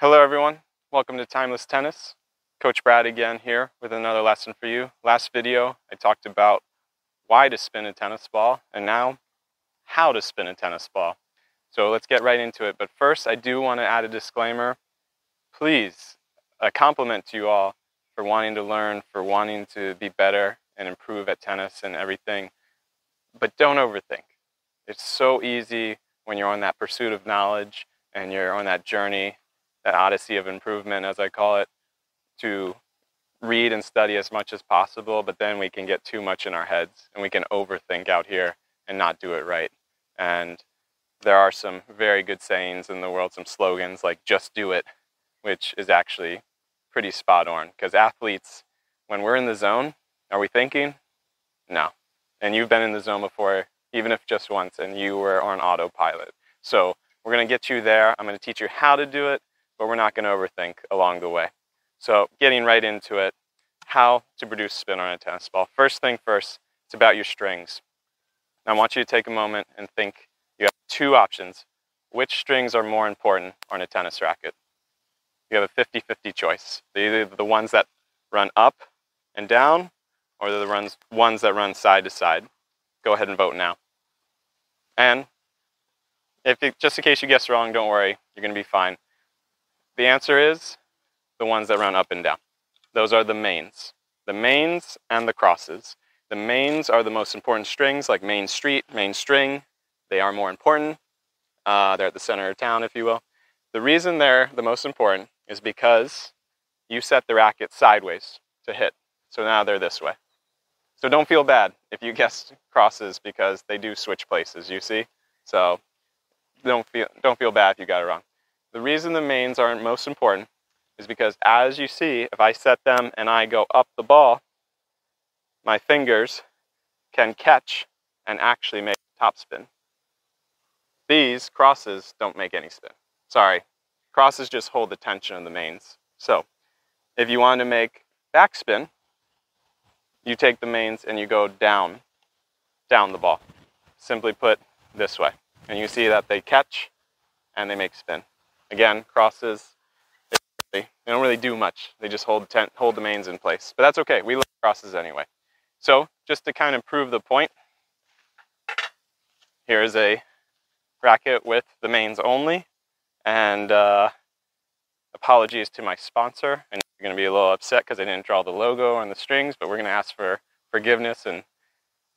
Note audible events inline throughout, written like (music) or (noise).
Hello everyone, welcome to Timeless Tennis. Coach Brad again here with another lesson for you. Last video I talked about why to spin a tennis ball and now how to spin a tennis ball. So let's get right into it. But first I do want to add a disclaimer. Please, a compliment to you all for wanting to learn, for wanting to be better and improve at tennis and everything. But don't overthink. It's so easy when you're on that pursuit of knowledge and you're on that journey, that odyssey of improvement, as I call it, to read and study as much as possible, but then we can get too much in our heads and we can overthink out here and not do it right. And there are some very good sayings in the world, some slogans like just do it, which is actually pretty spot on because athletes, when we're in the zone, are we thinking? No. And you've been in the zone before, even if just once, and you were on autopilot. So we're going to get you there. I'm going to teach you how to do it, but we're not going to overthink along the way. So getting right into it, how to produce spin on a tennis ball. First thing first, it's about your strings. Now I want you to take a moment and think you have two options. Which strings are more important on a tennis racket? You have a 50-50 choice. They're either the ones that run up and down, or the runs, ones that run side to side. Go ahead and vote now. And if it, just in case you guess wrong, don't worry, you're going to be fine. The answer is the ones that run up and down. Those are the mains. The mains and the crosses. The mains are the most important strings, like main street, main string. They are more important. Uh, they're at the center of town, if you will. The reason they're the most important is because you set the racket sideways to hit. So now they're this way. So don't feel bad if you (laughs) guessed crosses because they do switch places, you see? So don't feel, don't feel bad if you got it wrong. The reason the mains aren't most important is because as you see, if I set them and I go up the ball, my fingers can catch and actually make topspin. These crosses don't make any spin. Sorry, crosses just hold the tension of the mains. So if you want to make backspin, you take the mains and you go down, down the ball. Simply put, this way. And you see that they catch and they make spin. Again, crosses, they, don't really do much. They just hold, ten, hold the mains in place. But that's okay. We love crosses anyway. So just to kind of prove the point, here is a racket with the mains only. And uh, apologies to my sponsor. And you're going to be a little upset because I didn't draw the logo on the strings, but we're going to ask for forgiveness and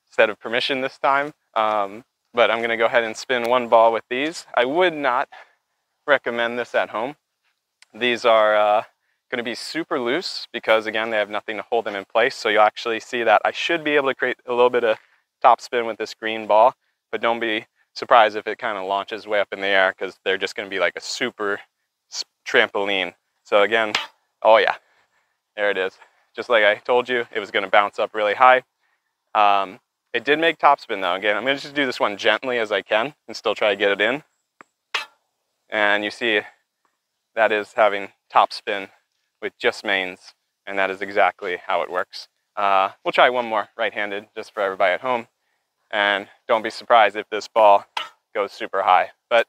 instead of permission this time. Um, but I'm going to go ahead and spin one ball with these. I would not recommend this at home. These are uh, going to be super loose because again, they have nothing to hold them in place. So you'll actually see that I should be able to create a little bit of top spin with this green ball, but don't be surprised if it kind of launches way up in the air because they're just going to be like a super trampoline. So again, oh yeah, there it is. Just like I told you, it was going to bounce up really high. Um, it did make topspin though. Again, I'm going to just do this one gently as I can and still try to get it in. And you see that is having topspin with just mains, and that is exactly how it works. Uh, we'll try one more right-handed just for everybody at home. And don't be surprised if this ball goes super high, but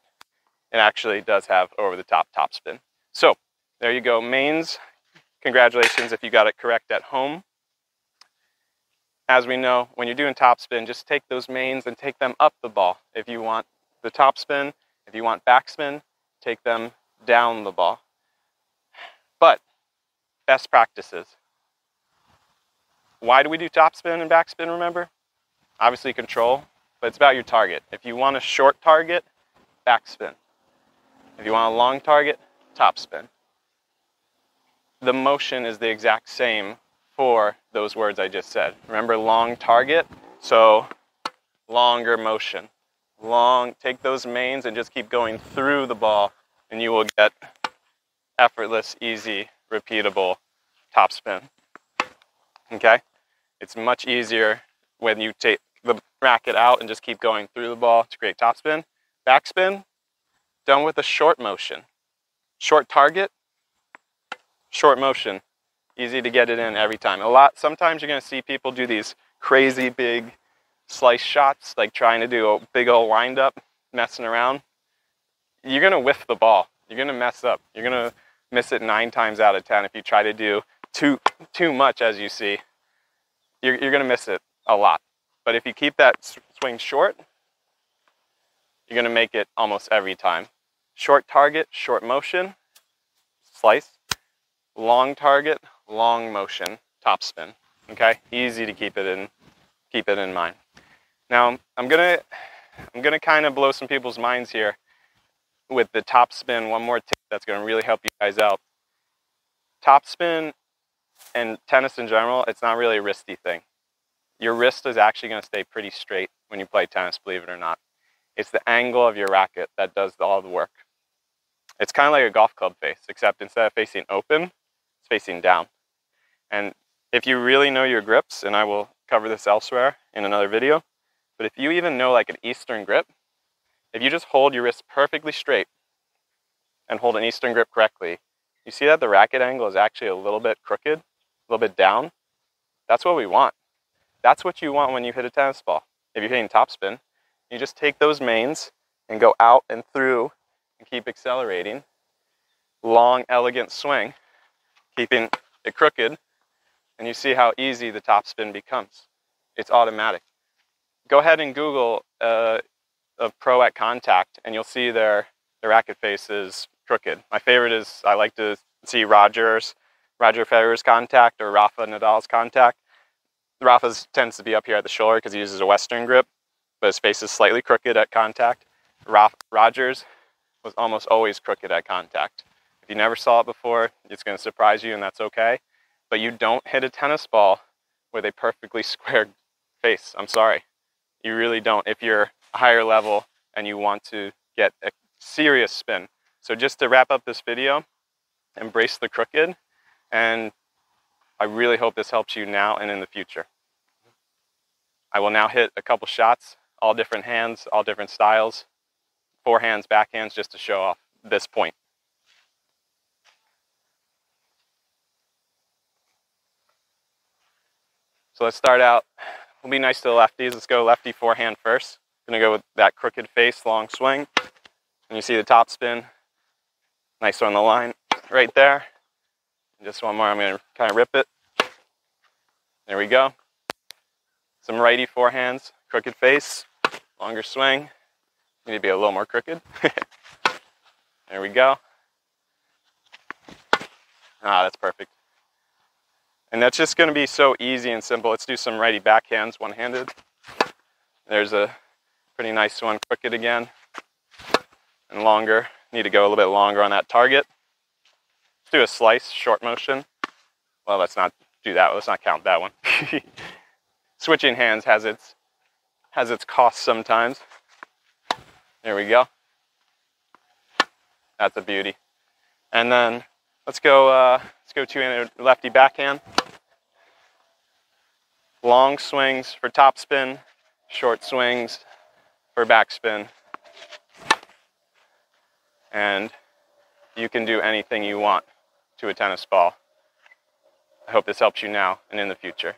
it actually does have over-the-top topspin. So there you go, mains. Congratulations if you got it correct at home. As we know, when you're doing topspin, just take those mains and take them up the ball. If you want the topspin, if you want backspin, take them down the ball. But best practices. Why do we do topspin and backspin, remember? Obviously control, but it's about your target. If you want a short target, backspin. If you want a long target, topspin. The motion is the exact same for those words I just said. Remember long target? So longer motion. Long, take those mains and just keep going through the ball and you will get effortless, easy, repeatable topspin. Okay? It's much easier when you take the racket out and just keep going through the ball to create topspin. Backspin, done with a short motion. Short target, short motion. Easy to get it in every time. A lot, sometimes you're gonna see people do these crazy big slice shots, like trying to do a big old wind up, messing around. You're gonna whiff the ball. You're gonna mess up. You're gonna miss it nine times out of ten if you try to do too too much, as you see. You're, you're gonna miss it a lot. But if you keep that swing short, you're gonna make it almost every time. Short target, short motion, slice. Long target, long motion, top spin. Okay, easy to keep it in, keep it in mind. Now I'm gonna, I'm gonna kind of blow some people's minds here with the top spin. One more tip that's gonna really help you guys out. Top spin and tennis in general, it's not really a wristy thing. Your wrist is actually gonna stay pretty straight when you play tennis, believe it or not. It's the angle of your racket that does all the work. It's kind of like a golf club face, except instead of facing open, it's facing down. And if you really know your grips, and I will cover this elsewhere in another video, but if you even know like an Eastern grip, if you just hold your wrist perfectly straight and hold an Eastern grip correctly, you see that the racket angle is actually a little bit crooked, a little bit down. That's what we want. That's what you want when you hit a tennis ball. If you're hitting topspin, you just take those mains and go out and through and keep accelerating. Long, elegant swing, keeping it crooked and you see how easy the topspin becomes. It's automatic. Go ahead and Google uh, a pro at contact, and you'll see their, their racket face is crooked. My favorite is I like to see Rogers, Roger Federer's contact or Rafa Nadal's contact. Rafa's tends to be up here at the shoulder because he uses a Western grip, but his face is slightly crooked at contact. Rafa, Rogers was almost always crooked at contact. If you never saw it before, it's going to surprise you, and that's okay but you don't hit a tennis ball with a perfectly (laughs) square face. I'm sorry. You really don't if you're a higher level and you want to get a serious spin. So just to wrap up this video, embrace the crooked and I really hope this helps you now and in the future. I will now hit a couple shots, all different hands, all different styles, forehands, backhands, just to show off this point. So let's start out. We'll be nice to the lefties. Let's go lefty forehand first. Gonna go with that crooked face, long swing. And you see the top spin. Nice on the line right there. Just one more, I'm gonna kind of rip it. There we go. Some righty forehands, crooked face, longer swing. Need to be a little more crooked. (laughs) there we go. Ah, that's perfect. And that's just going to be so easy and simple. Let's do some righty backhands one-handed. There's a pretty nice one, crooked again, and longer. Need to go a little bit longer on that target. Let's do a slice, short motion. Well, let's not do that. Let's not count that one. (laughs) Switching hands has its has its costs sometimes. There we go. That's a beauty. And then let's go uh, let's go to a lefty backhand. Long swings for topspin, short swings for backspin. And you can do anything you want to a tennis ball. I hope this helps you now and in the future.